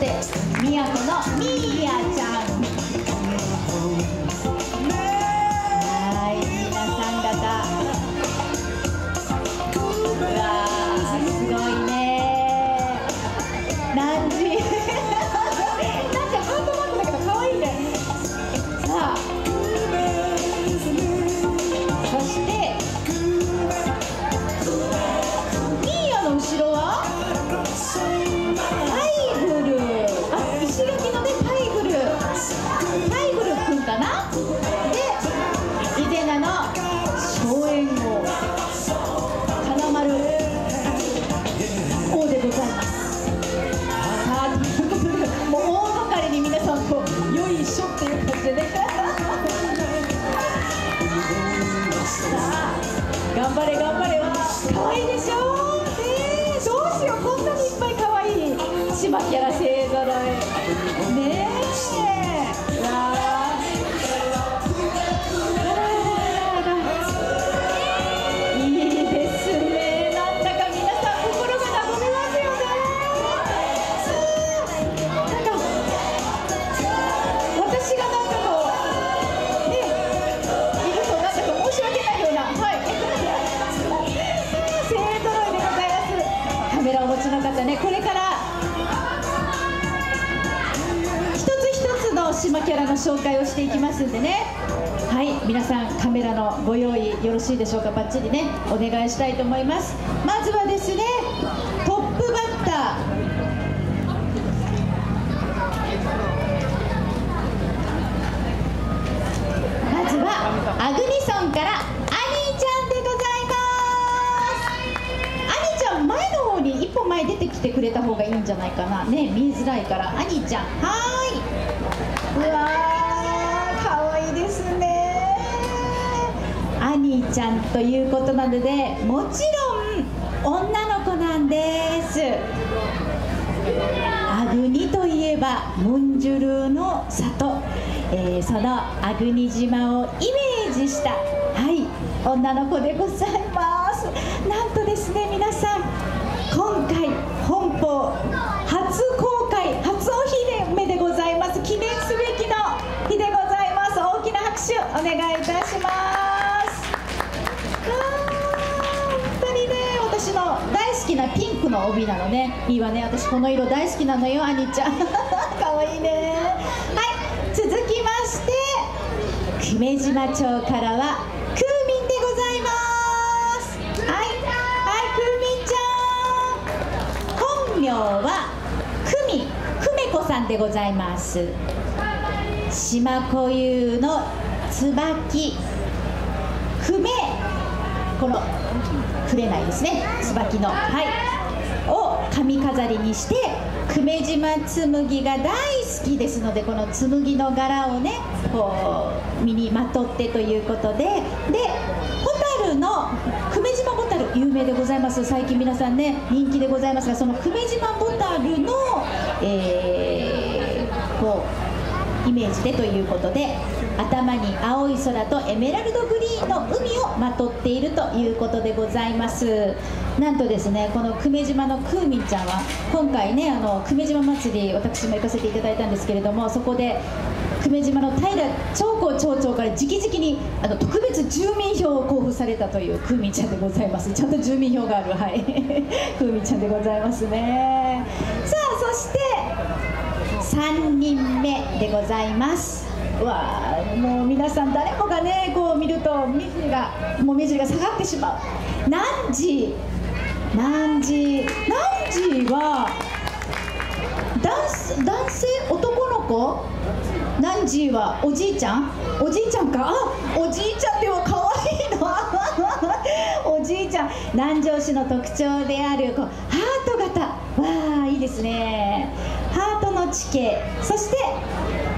して宮古のミーヤちゃん。紹介をしていきますんでね。はい皆さんカメラのご用意よろしいでしょうか。バッチリねお願いしたいと思います。まずはですねトップバッター。まずはアグニソンからアニーちゃんでございます。アニーちゃん前の方に一歩前出てきてくれた方がいいんじゃないかな。ね見えづらいから。アニーちゃんはーい。うわーかわいいですね。アニーちゃんということなのでもちろん女の子なんです。アグニといえばムンジュルーの里、えーそのアグニ島をイメージしたはい女の子でございます。なんとですねいいわね。私この色大好きなのよアニちゃん。かわいいね。はい続きまして久米島町からはクーミンでございます。はいはいクーミンちゃん。本名は久美久美子さんでございます。島固有の椿。久米この触れないですね。椿の。はい。を髪飾りにして久米島紬が大好きですのでこの紬の柄をねこう身にまとってということで。でホタルの久米島ボタル有名でございます。最近皆さんね人気でございますがその久米島ボタルの、えーこうイメージでということで。頭に青い空とエメラルドグリーンの海をまとっているということでございます。なんとですねこの久米島のクーミンちゃんは今回ねあの久米島祭り私も行かせていただいたんですけれどもそこで久米島の平長江町長から直々にあの特別住民票を交付されたというクーミンちゃんでございます。ちゃんと住民票があるはい。クーミンちゃんでございますね。さあそして3人目でございます。わあもう皆さん誰もがねこう見ると目尻がもう目尻が下がってしまう。ナンジーナンジーナンジーは男性男性男の子？ナンジーはおじいちゃん？おじいちゃんか？あおじいちゃんでも可愛いな。おじいちゃん。南城市の特徴であるこうハート型。わあいいですね。ハートの地形。そして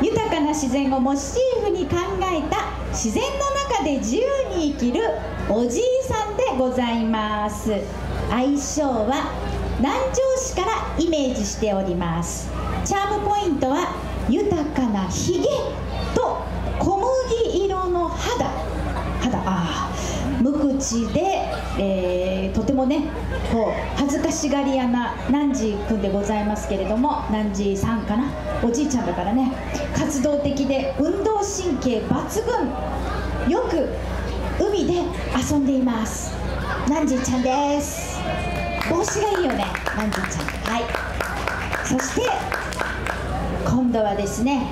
豊かな自然をモチーフに考えた自然の中で自由に生きるおじいさんでございます。愛称は南城市からイメージしております。チャームポイントは豊かなひげと小麦色の肌。肌ああ無口で、えー、とてもねこう恥ずかしがり屋なナンジー君でございますけれどもナンジーさんかなおじいちゃんだからね活動的で運動神経抜群よく海で遊んでいます。ナンジーちゃんです。帽子がいいよねナンジーちゃん。はい。そして今度はですね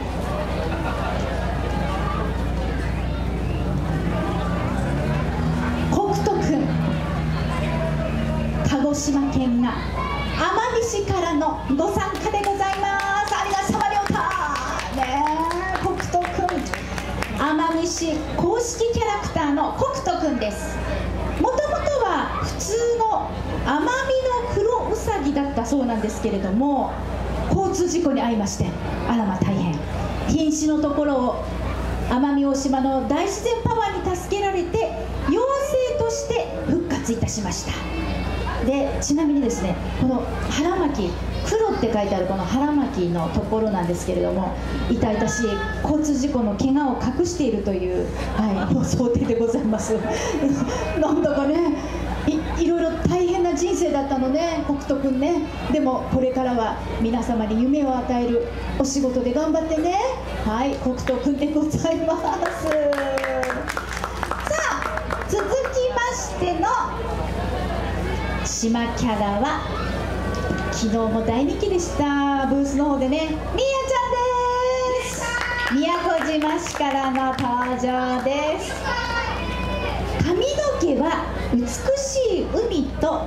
島県が奄美市からのご参加でございますありがさまりょうたね北斗くん奄美市公式キャラクターの北斗くんですもともとは普通の奄美の黒ウサギだったそうなんですけれども交通事故に遭いましてあらま大変瀕死のところを奄美大島の大自然パワーに助けられて妖精として復活いたしましたでちなみにですねこの腹巻き黒って書いてあるこの腹巻きのところなんですけれども痛々しい交通事故の怪我を隠しているという、はい、想定でございます。なんだかねいいろいろ大変な人生だったのね北斗君ね。でもこれからは皆様に夢を与えるお仕事で頑張ってね。はい北斗君でございます。さあ続きましての島キャラは昨日も大人気でした。ブースの方でね。みやちゃんです。宮古島市からの登場です。髪の毛は美しい海と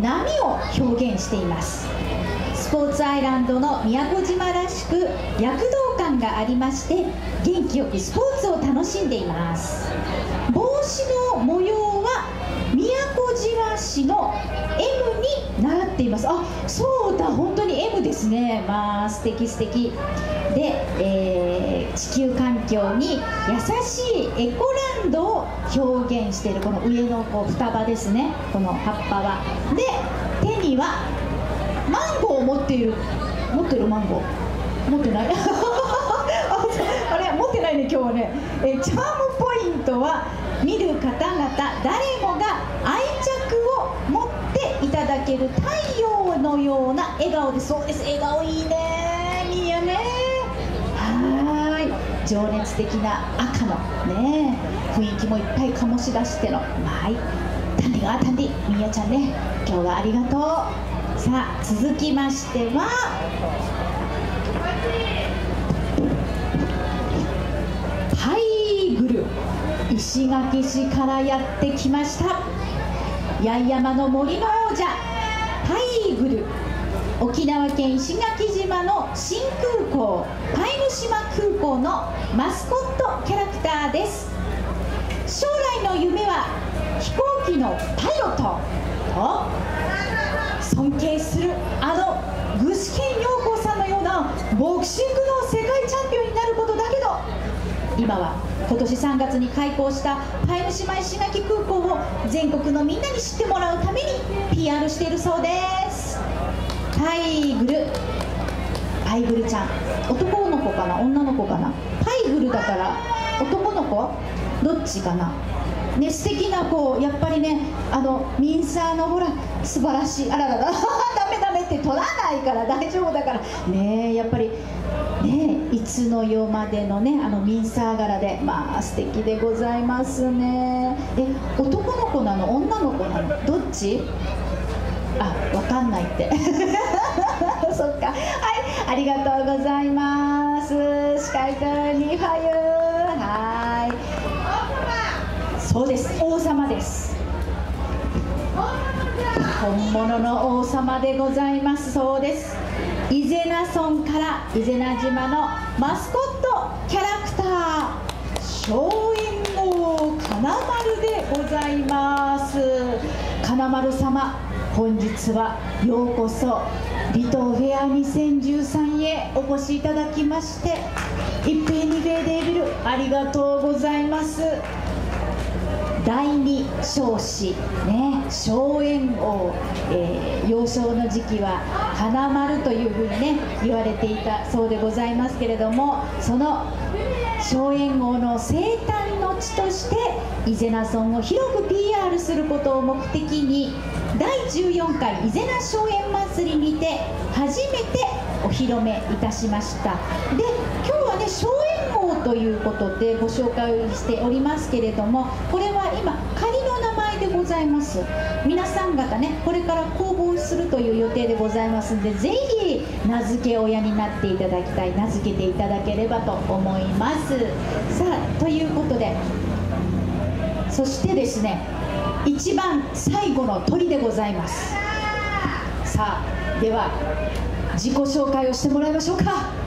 波を表現しています。スポーツアイランドの宮古島らしく躍動感がありまして元気よくスポーツを楽しんでいます。帽子の模様古島市の M に習っています。あそうだ本当に M ですね。まあ素敵素敵。で、えー、地球環境に優しいエコランドを表現しているこの上のこう双葉ですね。この葉っぱは。で手にはマンゴーを持っている。持ってるマンゴー。持ってない。あれ持ってないね今日はね。えチャームポイントは見る方々誰もが愛着を持っていただける太陽のような笑顔でそうです。笑顔いいね。みーやね。はい。情熱的な赤のね雰囲気もいっぱい醸し出しての。はい。タンディがタンディみやちゃんね今日はありがとう。さあ続きましては石垣市からやってきました。八重山の森の王者タイグル。沖縄県石垣島の新空港パイム島空港のマスコットキャラクターです。将来の夢は飛行機のパイロットと尊敬するあの具志堅用高さんのようなボクシングの世界チャンピオンになること今は今年3月に開港したパイム島石垣空港を全国のみんなに知ってもらうために PR しているそうです。パイグルパイグルちゃん。男の子かな？女の子かな？パイグルだから男の子？どっちかな？ね素敵な子。やっぱりねあのミンサーのほら素晴らしい。あららら。ダメダメって取らないから大丈夫だから。ねやっぱりね。いつの世までのねあのミンサー柄で。まあ素敵でございますね。え男の子なの女の子なの？どっち？あわかんないって。そっか。はい。ありがとうございます。司会とにファユはい。そうです。王様です。本物の王様でございます。そうです。伊是名村から伊是名島のマスコットキャラクター松陰王金丸でございます。金丸様本日はようこそ離島フェア2013へお越しいただきまして一平二平デービルありがとうございます。第二少子ね荘園王、えー、幼少の時期は花丸というふうにね言われていたそうでございますけれどもその荘園王の生誕の地として伊是名村を広く PR することを目的に第14回伊是名荘園祭りにて初めてお披露目いたしました。で今日はねということでご紹介をしておりますけれどもこれは今仮の名前でございます。皆さん方ねこれから公募するという予定でございますんでぜひ名付け親になっていただきたい名付けていただければと思います。さあということでそしてですね一番最後の鳥でございます。さあでは自己紹介をしてもらいましょうか。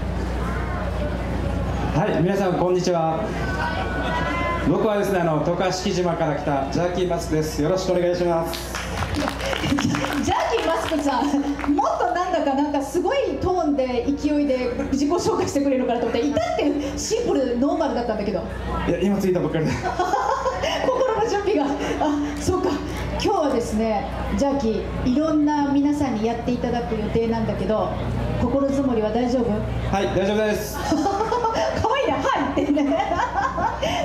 はい皆さんこんにちは。僕はですねあの渡嘉敷島から来たジャーキーマスクです。よろしくお願いします。ジャーキーマスクさんもっとなんだかなんかすごいトーンで勢いで自己紹介してくれるからと思っていたってシンプルノーマルだったんだけど。いや今着いたばっかりで。心の準備が。あそうか。今日はですねジャーキーいろんな皆さんにやっていただく予定なんだけど心づもりは大丈夫？はい大丈夫です いね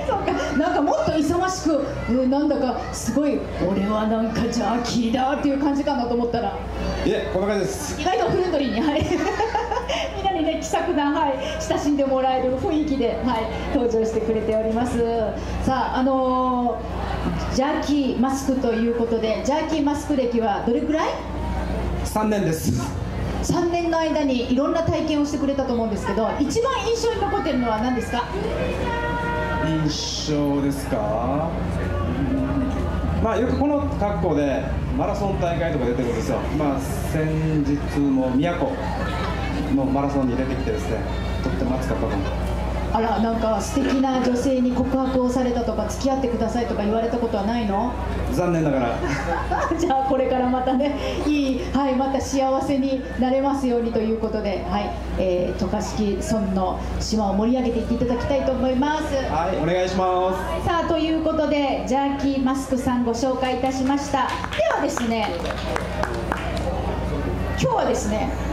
そうか。なんかもっと勇ましく、うん、なんだかすごい俺はなんかジャーキーだっていう感じかなと思ったら。いえこんな感じです。意外とフレンドリーにはい。みんなにね気さくな、はい、親しんでもらえる雰囲気で、はい、登場してくれております。さああのー、ジャーキーマスクということでジャーキーマスク歴はどれくらい？3年です3年の間にいろんな体験をしてくれたと思うんですけど一番印象に残ってるのは何ですか？印象ですか？まあよくこの格好でマラソン大会とか出てるんですよ。まあ先日も宮古のマラソンに出てきてですねとっても暑かったと思う。あらなんか素敵な女性に告白をされたとか付き合ってくださいとか言われたことはないの？残念ながら。じゃあこれからまたねいい、はい、また幸せになれますようにということで、はいえー、渡嘉敷村の島を盛り上げていっていただきたいと思います。はいお願いします。さあということでジャーキーマスクさんご紹介いたしました。ではですね今日はですね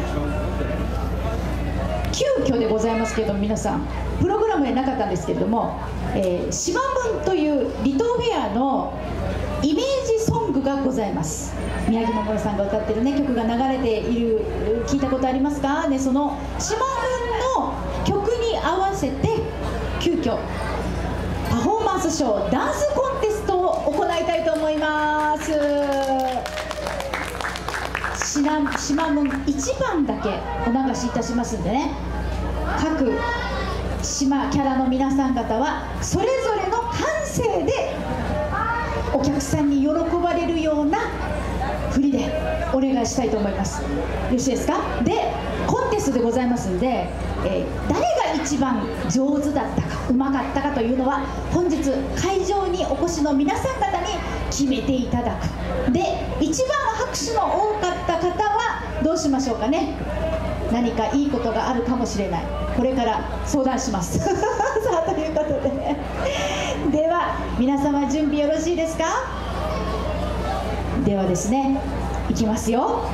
急遽でございますけれども皆さんプログラムでなかったんですけれども「えー、島分」という離島フェアのイメージソングがございます。宮城ももさんが歌ってるね曲が流れている聞いたことありますか？ねその「島分」の曲に合わせて急遽パフォーマンスショーダンスコンテストを行いたいと思います。島分1番だけお流しいたしますんでね。各島キャラの皆さん方はそれぞれの感性でお客さんに喜ばれるような振りでお願いしたいと思います。よろしいですか？でコンテストでございますんで、えー、誰が一番上手だったかうまかったかというのは本日会場にお越しの皆さん方に決めていただく。で一番拍手の多かった方はどうしましょうかね。何かいいことがあるかもしれない。これから相談します。さあということで。では皆様準備よろしいですか？ではですねいきますよ。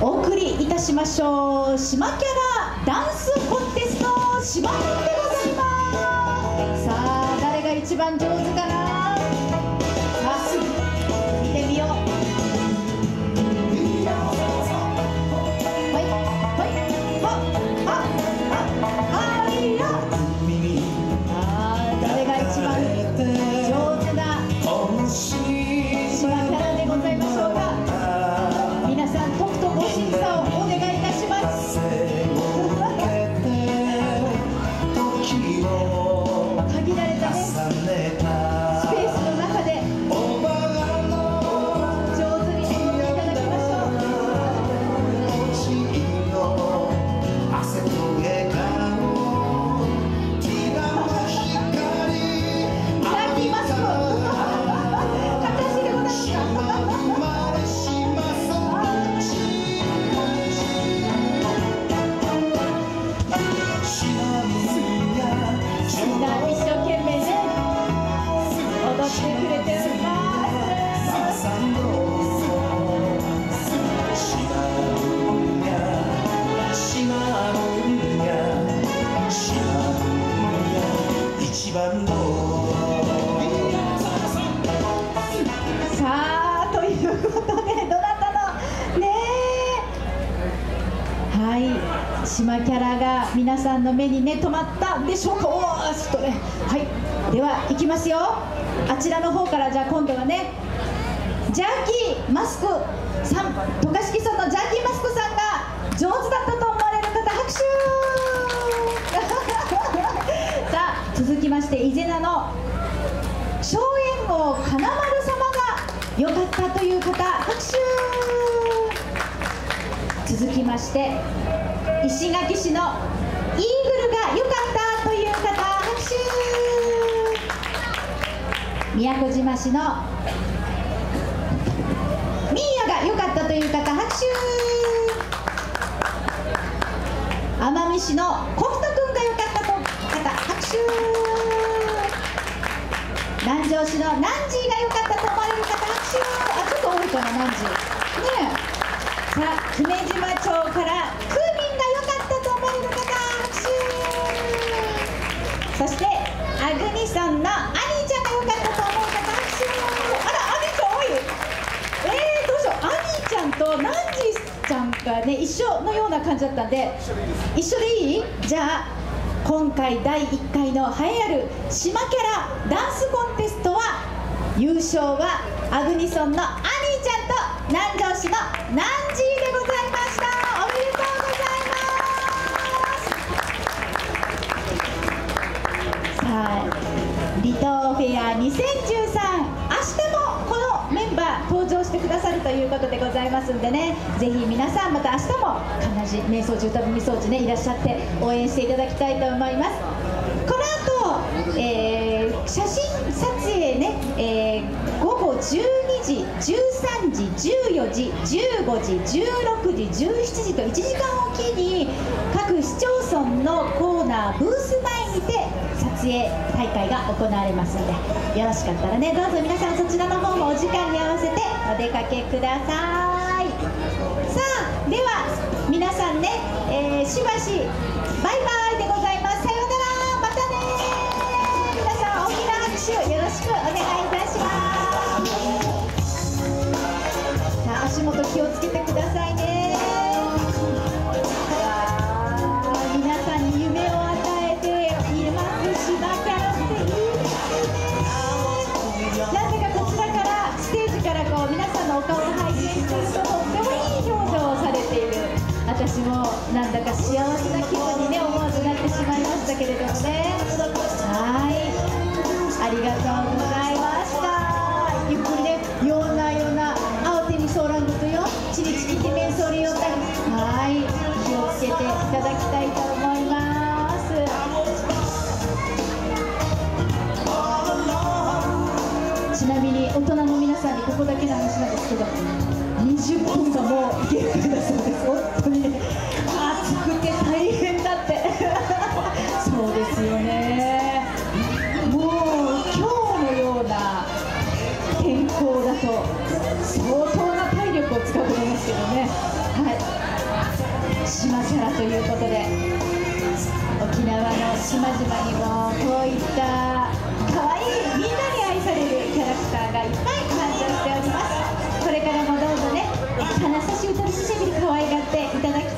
お送りいたしましょう。島キャラダンスコンテスト島でございますさあ誰の目にね止まったでしょうか。おーちょっとねはい。ではいきますよ。あちらの方からじゃあ今度はねジャーキーマスクさん渡嘉敷村のジャーキーマスクさんが上手だったと思われる方拍手。さあ続きまして伊是名の荘園王金丸様が良かったという方拍手。続きまして石垣市のイーグルが良かったという方拍手。宮古島市のミーヤが良かったという方拍手。奄美市のコフト君が良かったという方拍手。南城市のナンジーが良かったと思われる方拍手。あちょっと多いかなナンジー。ねえ。さあ久米島町からアグニソンのアニーちゃんが良かったと思う方拍手あらアニーちゃん多いえー、どうしよう。アニーちゃんとナンジーちゃんがね一緒のような感じだったんで一緒でいい？じゃあ今回第1回の栄えある島キャラダンスコンテストは優勝はアグニソンのアニーちゃんと南城市のナンジー離島フェア2013明日もこのメンバー登場してくださるということでございますんでね。ぜひ皆さんまた明日も必ず瞑想中旅装置ねいらっしゃって応援していただきたいと思います。この後、えー写真撮影ね、えー午後12時13時14時15時16時17時と1時間おきに各市町村のコーナーブース前にて撮影大会が行われますのでよろしかったらねどうぞ皆さんそちらの方もお時間に合わせてお出かけください。さあでは皆さんね、えーしばしバイバイ。もう限界だそうです。本当にね暑くて大変だって。そうですよね。もう今日のような天候だと相当な体力を使うと思いますけどね。はい。島キャラということで沖縄の島々にもこういったていただき